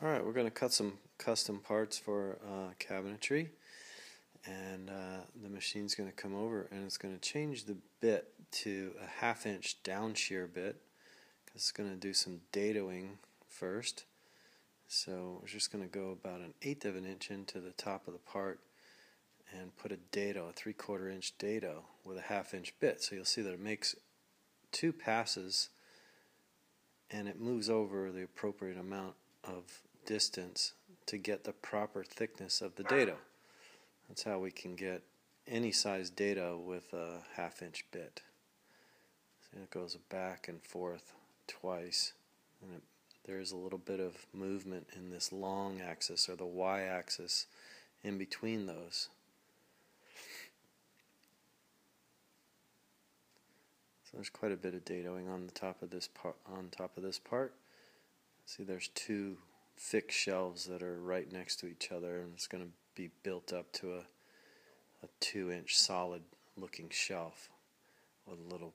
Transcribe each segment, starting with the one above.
Alright, we're going to cut some custom parts for uh, cabinetry. And uh, the machine's going to come over and it's going to change the bit to a half inch down shear bit. Because it's going to do some dadoing first. So we're just going to go about an eighth of an inch into the top of the part and put a dado, a three quarter inch dado with a half inch bit. So you'll see that it makes two passes and it moves over the appropriate amount of distance to get the proper thickness of the dado. That's how we can get any size dado with a half inch bit. So it goes back and forth twice and it, there's a little bit of movement in this long axis or the y axis in between those. So there's quite a bit of dadoing on the top of this part on top of this part. See there's two thick shelves that are right next to each other and it's going to be built up to a, a two inch solid looking shelf with a little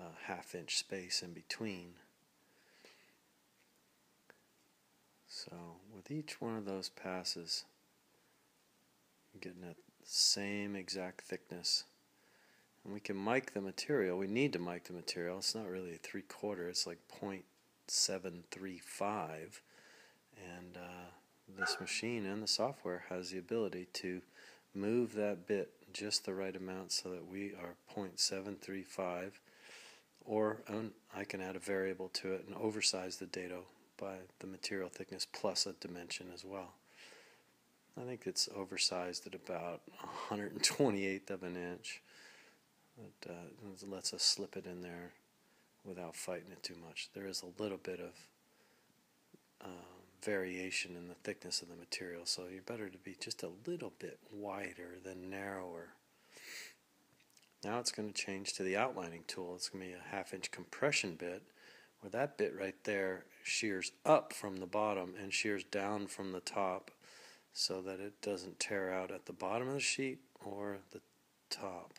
uh, half inch space in between. So with each one of those passes getting that same exact thickness and we can mic the material. We need to mic the material. It's not really a three quarter, it's like 0.735 and uh, this machine and the software has the ability to move that bit just the right amount so that we are 0.735 or I can add a variable to it and oversize the dado by the material thickness plus a dimension as well. I think it's oversized at about 128th of an inch. It uh, lets us slip it in there without fighting it too much. There is a little bit of uh, variation in the thickness of the material, so you're better to be just a little bit wider than narrower. Now it's going to change to the outlining tool. It's going to be a half inch compression bit where that bit right there shears up from the bottom and shears down from the top so that it doesn't tear out at the bottom of the sheet or the top.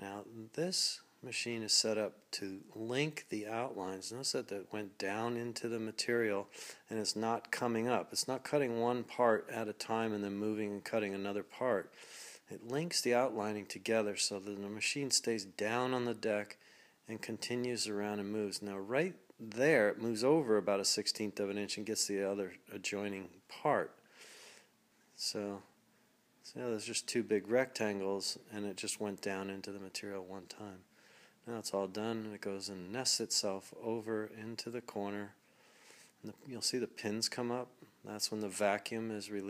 Now this machine is set up to link the outlines. Notice that that went down into the material and it's not coming up. It's not cutting one part at a time and then moving and cutting another part. It links the outlining together so that the machine stays down on the deck and continues around and moves. Now right there it moves over about a sixteenth of an inch and gets the other adjoining part. So so there's just two big rectangles and it just went down into the material one time. Now it's all done and it goes and nests itself over into the corner. The, you'll see the pins come up. That's when the vacuum is released.